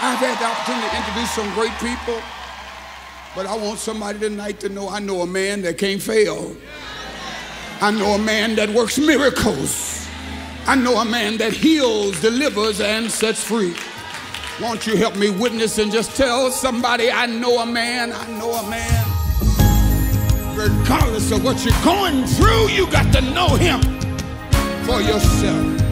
I've had the opportunity to introduce some great people, but I want somebody tonight to know I know a man that can't fail. I know a man that works miracles. I know a man that heals, delivers, and sets free. Won't you help me witness and just tell somebody I know a man, I know a man. Regardless of what you're going through, you got to know him for yourself.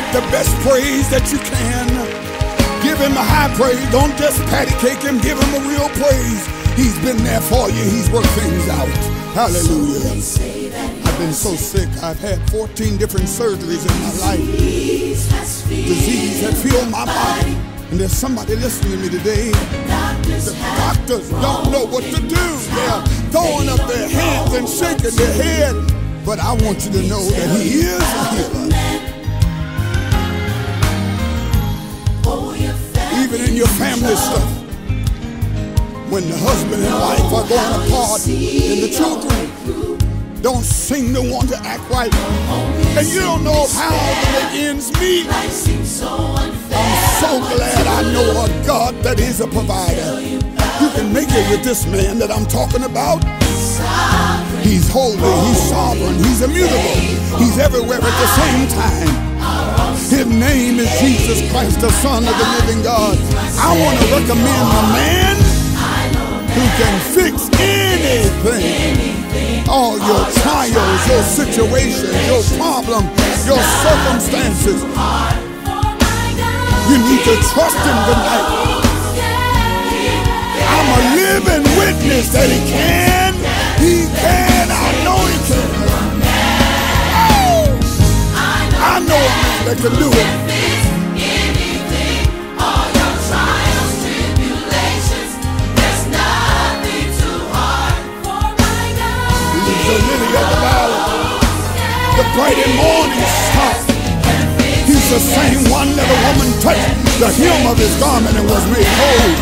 God the best praise that you can. Give him a high praise. Don't just patty cake him, give him a real praise. He's been there for you, he's worked things out. Hallelujah. That I've been so sick. I've had 14 different surgeries in my life. disease Disease filled my body. And there's somebody listening to me today. The doctors don't know what to do. They're throwing up their hands and shaking their head. But I want you to know that he is a healer. Even in your family stuff. When the husband and wife are going apart and the children don't seem to want to act right, and you don't know how make ends meet. I'm so glad I know a God that is a provider. You can make it with this man that I'm talking about. He's holy, he's sovereign, he's immutable, he's everywhere at the same time. His name is Jesus Christ, the Son of the living God. I want to recommend a man who can fix anything. All your trials, your situations, your problem, your circumstances. You need to trust him tonight. I'm a living witness that he can. That can do it. The bright and morning star. He's the same one that a woman touched the hem of his garment and was made whole.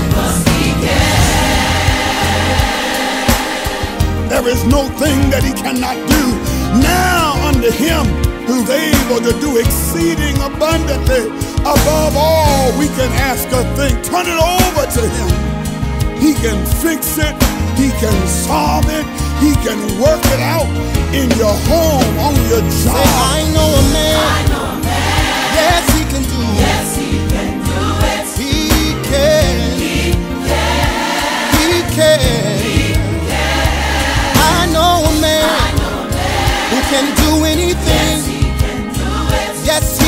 There is no thing that he cannot do. Now unto him who's able to do exceeding abundantly above all we can ask or think. Turn it over to him. He can fix it. He can solve it. He can work it out in your home, on your Say, job. I know a man. Yes, he can do it. Yes, he can do it. He can. He can. I know a man who can do anything. He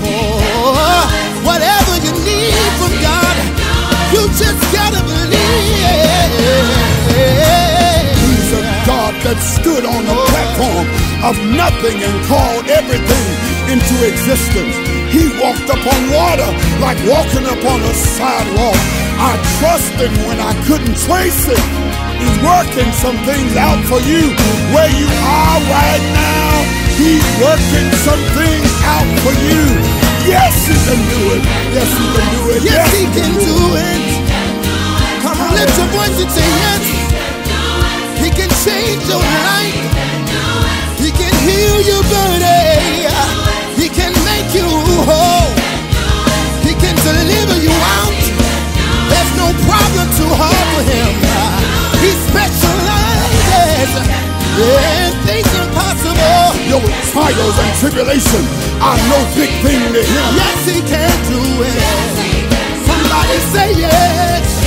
for. Whatever you need from God, you just gotta believe. He's a God that stood on the platform of nothing and called everything into existence. He walked upon water like walking upon a sidewalk. I trusted when I couldn't trace it. He's working some things out for you where you are right now. He's working some things out for you. Yes, he can do it. Yes, he can do it. Yes, he can do it. Come on, lift your voice and say yes. He can change your life. He can heal your body. Tribulation I no big thing to him. Yes, he can do it. Somebody say yes.